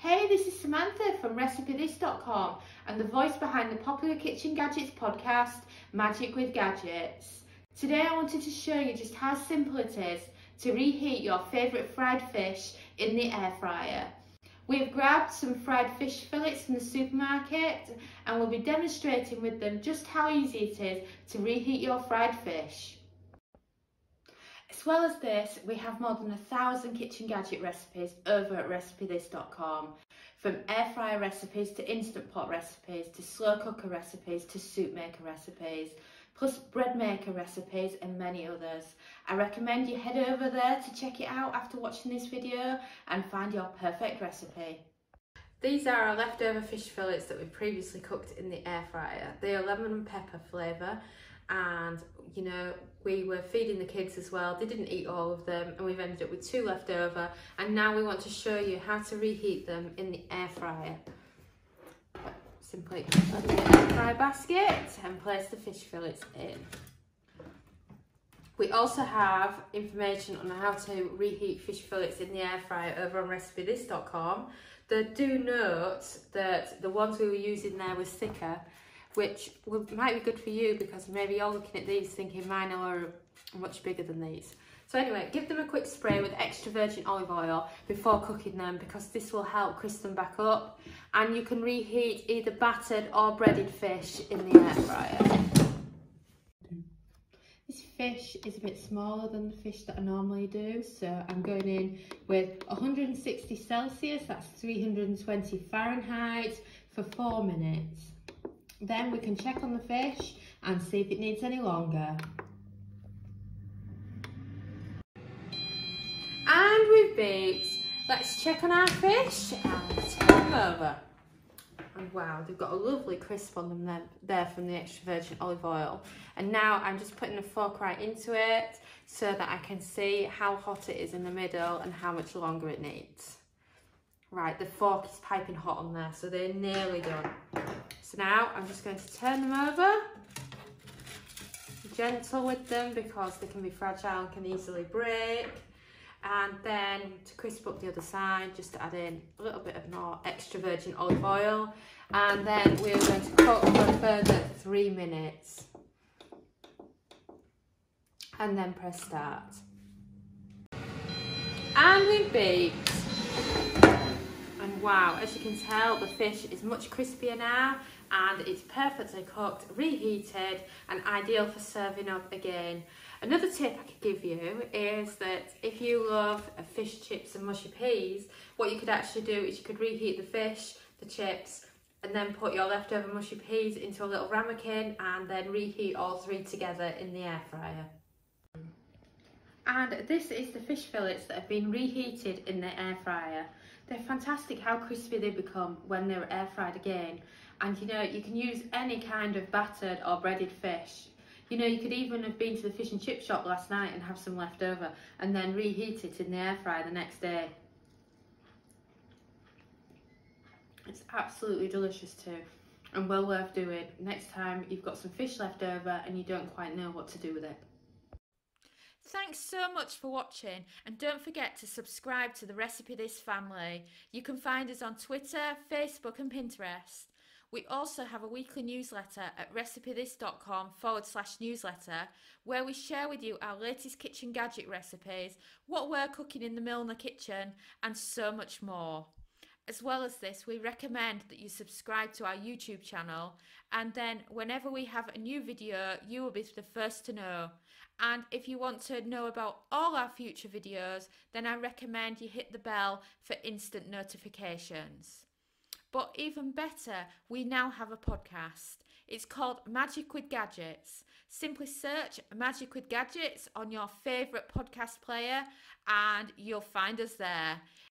Hey, this is Samantha from RecipeThis.com and the voice behind the popular Kitchen Gadgets podcast, Magic with Gadgets. Today I wanted to show you just how simple it is to reheat your favourite fried fish in the air fryer. We've grabbed some fried fish fillets from the supermarket and we'll be demonstrating with them just how easy it is to reheat your fried fish. As well as this, we have more than a thousand kitchen gadget recipes over at RecipeThis.com. From air fryer recipes to instant pot recipes to slow cooker recipes to soup maker recipes, plus bread maker recipes and many others. I recommend you head over there to check it out after watching this video and find your perfect recipe. These are our leftover fish fillets that we previously cooked in the air fryer. They are lemon and pepper flavour and you know we were feeding the kids as well. They didn't eat all of them and we've ended up with two left over. And now we want to show you how to reheat them in the air fryer. Simply put the fry basket and place the fish fillets in. We also have information on how to reheat fish fillets in the air fryer over on recipethis.com. They do note that the ones we were using there was thicker which might be good for you because maybe you're looking at these thinking mine are much bigger than these. So anyway, give them a quick spray with extra virgin olive oil before cooking them because this will help crisp them back up. And you can reheat either battered or breaded fish in the air fryer. This fish is a bit smaller than the fish that I normally do, so I'm going in with 160 Celsius, that's 320 Fahrenheit, for four minutes. Then we can check on the fish and see if it needs any longer. And we've baked. Let's check on our fish and them over. And wow, they've got a lovely crisp on them there from the extra virgin olive oil. And now I'm just putting a fork right into it so that I can see how hot it is in the middle and how much longer it needs. Right, the fork is piping hot on there, so they're nearly done. So now I'm just going to turn them over. Gentle with them because they can be fragile and can easily break. And then to crisp up the other side, just add in a little bit of more extra virgin olive oil. And then we're going to cook for further three minutes. And then press start. And we've baked and wow, as you can tell, the fish is much crispier now and it's perfectly cooked, reheated and ideal for serving up again. Another tip I could give you is that if you love fish chips and mushy peas, what you could actually do is you could reheat the fish, the chips, and then put your leftover mushy peas into a little ramekin and then reheat all three together in the air fryer. And this is the fish fillets that have been reheated in the air fryer. They're fantastic how crispy they become when they're air fried again. And you know, you can use any kind of battered or breaded fish. You know, you could even have been to the fish and chip shop last night and have some left over and then reheat it in the air fryer the next day. It's absolutely delicious too and well worth doing next time you've got some fish left over and you don't quite know what to do with it. Thanks so much for watching and don't forget to subscribe to the Recipe This family. You can find us on Twitter, Facebook and Pinterest. We also have a weekly newsletter at recipethis.com forward slash newsletter where we share with you our latest kitchen gadget recipes, what we're cooking in the Milner kitchen and so much more. As well as this, we recommend that you subscribe to our YouTube channel and then whenever we have a new video, you will be the first to know. And if you want to know about all our future videos, then I recommend you hit the bell for instant notifications. But even better, we now have a podcast. It's called Magic with Gadgets. Simply search Magic with Gadgets on your favourite podcast player and you'll find us there.